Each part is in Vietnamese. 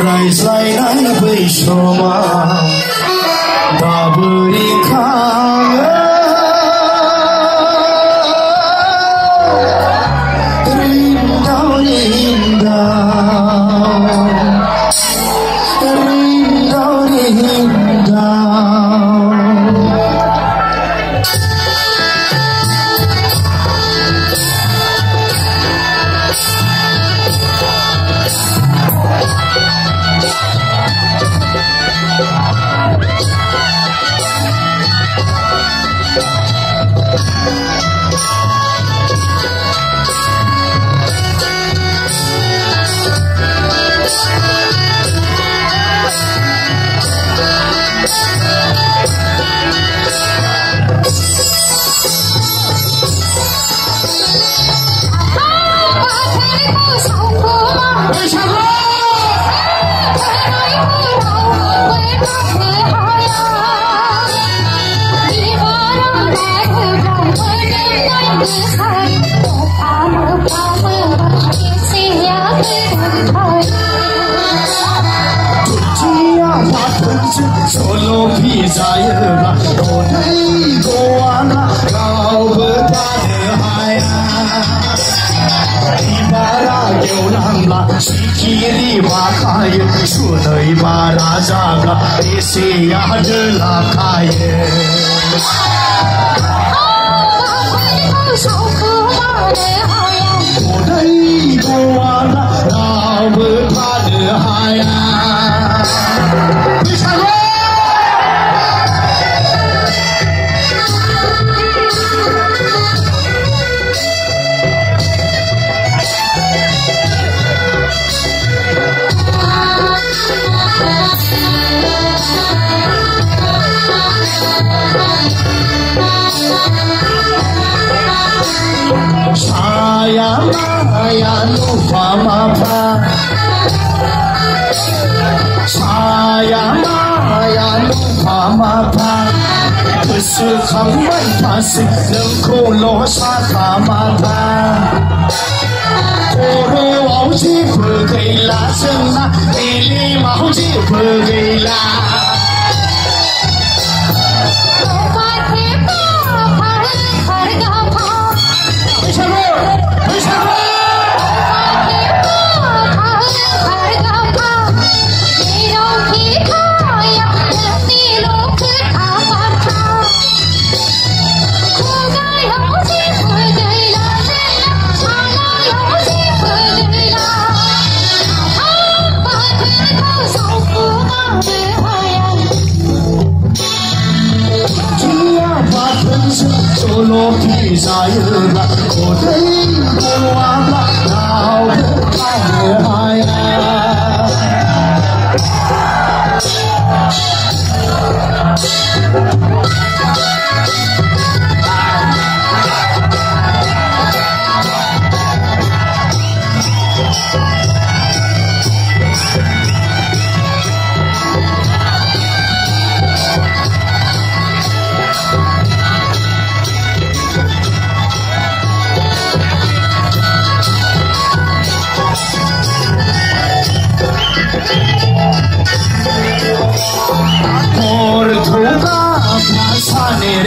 रायज्लायनाय बै समा दाबोरै खाङो desire. Don't go on, now but Ibara gyonamla sikiri bakaye Şunu ibara zaga esi adla kaye Saya maya lupa mapa Saya maya lupa mapa Kesekhamai pasi Lengko lo saka mata Koro au ji pergi la Sena Ili mau ji pergi la love desire, but could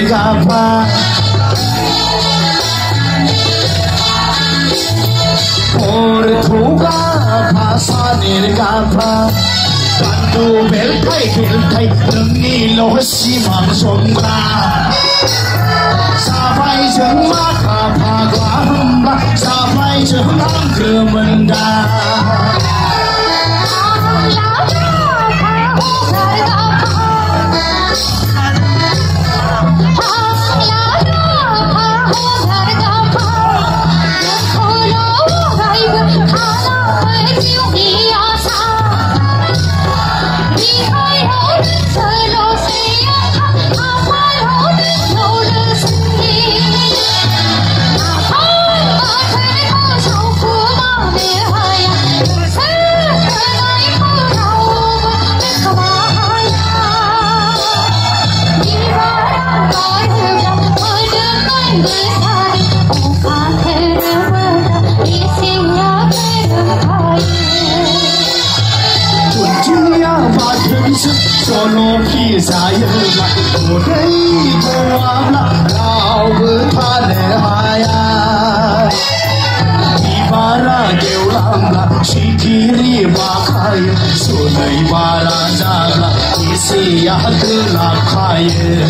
pasaner gapa por tuga pasaner gapa Bantu beltai beltai nungi lo simam somra Sampai jengma kapa gua hamba Sampai jengma kemenda Hey! anh sức cho nó khi dài lại một đấy cô ám lạ nào với ta để hai ai Ibara geulamla şikiri bakayı Sunay barajala isi yakla kayı